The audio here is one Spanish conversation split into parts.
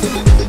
Música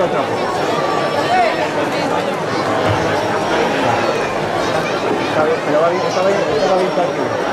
para atrás. Está bien, pero va bien, está bien, está bien aquí.